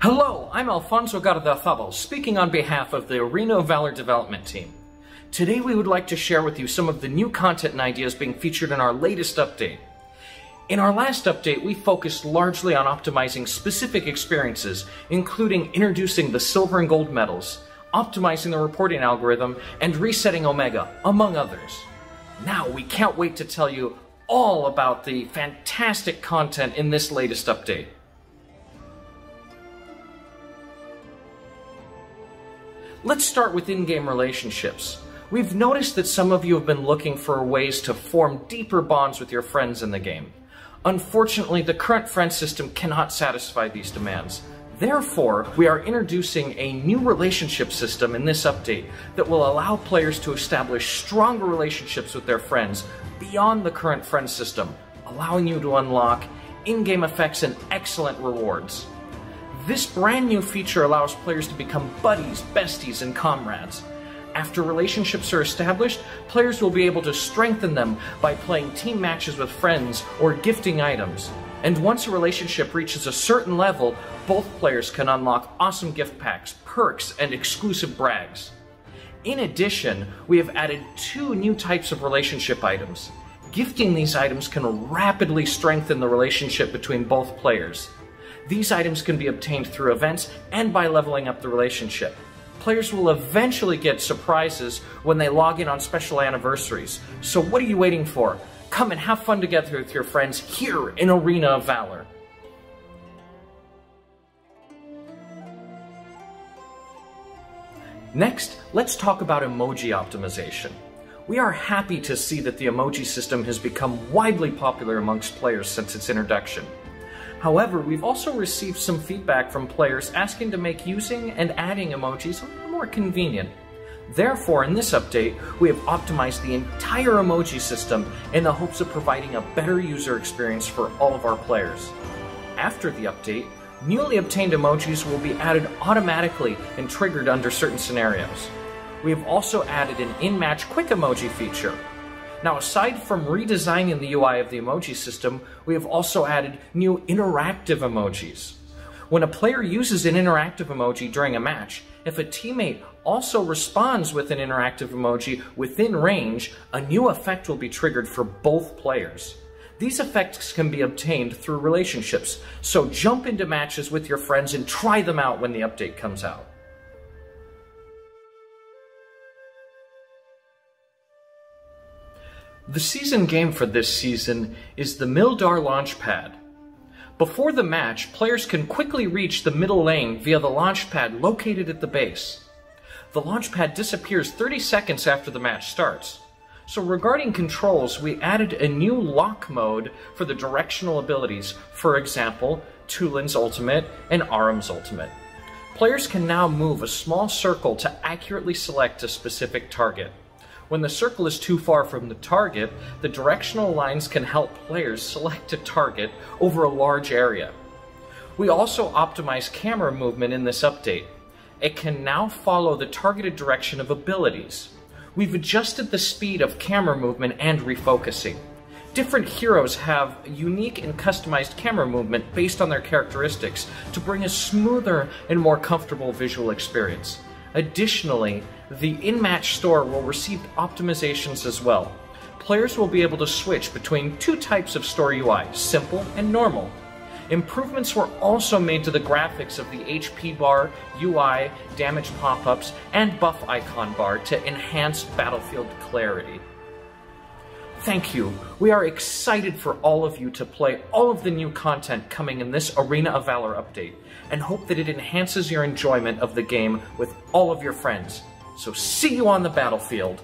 Hello, I'm Alfonso Gardeazabal, speaking on behalf of the Arena of Valor development team. Today we would like to share with you some of the new content and ideas being featured in our latest update. In our last update, we focused largely on optimizing specific experiences, including introducing the silver and gold medals, optimizing the reporting algorithm, and resetting Omega, among others. Now we can't wait to tell you all about the fantastic content in this latest update. Let's start with in-game relationships. We've noticed that some of you have been looking for ways to form deeper bonds with your friends in the game. Unfortunately, the current friend system cannot satisfy these demands. Therefore, we are introducing a new relationship system in this update that will allow players to establish stronger relationships with their friends beyond the current friend system, allowing you to unlock in-game effects and excellent rewards. This brand new feature allows players to become buddies, besties, and comrades. After relationships are established, players will be able to strengthen them by playing team matches with friends or gifting items. And once a relationship reaches a certain level, both players can unlock awesome gift packs, perks, and exclusive brags. In addition, we have added two new types of relationship items. Gifting these items can rapidly strengthen the relationship between both players. These items can be obtained through events and by leveling up the relationship. Players will eventually get surprises when they log in on special anniversaries. So what are you waiting for? Come and have fun together with your friends here in Arena of Valor. Next, let's talk about emoji optimization. We are happy to see that the emoji system has become widely popular amongst players since its introduction. However, we've also received some feedback from players asking to make using and adding emojis a little more convenient. Therefore, in this update, we have optimized the entire emoji system in the hopes of providing a better user experience for all of our players. After the update, newly obtained emojis will be added automatically and triggered under certain scenarios. We have also added an in-match quick emoji feature, now, aside from redesigning the UI of the emoji system, we have also added new interactive emojis. When a player uses an interactive emoji during a match, if a teammate also responds with an interactive emoji within range, a new effect will be triggered for both players. These effects can be obtained through relationships, so jump into matches with your friends and try them out when the update comes out. The season game for this season is the Mildar Launchpad. Before the match, players can quickly reach the middle lane via the launchpad located at the base. The launchpad disappears 30 seconds after the match starts. So regarding controls, we added a new lock mode for the directional abilities, for example, Tulen's ultimate and Ahrim's ultimate. Players can now move a small circle to accurately select a specific target. When the circle is too far from the target, the directional lines can help players select a target over a large area. We also optimize camera movement in this update. It can now follow the targeted direction of abilities. We've adjusted the speed of camera movement and refocusing. Different heroes have unique and customized camera movement based on their characteristics to bring a smoother and more comfortable visual experience. Additionally, the in-match store will receive optimizations as well. Players will be able to switch between two types of store UI, simple and normal. Improvements were also made to the graphics of the HP bar, UI, damage pop-ups, and buff icon bar to enhance battlefield clarity. Thank you. We are excited for all of you to play all of the new content coming in this Arena of Valor update, and hope that it enhances your enjoyment of the game with all of your friends. So see you on the battlefield.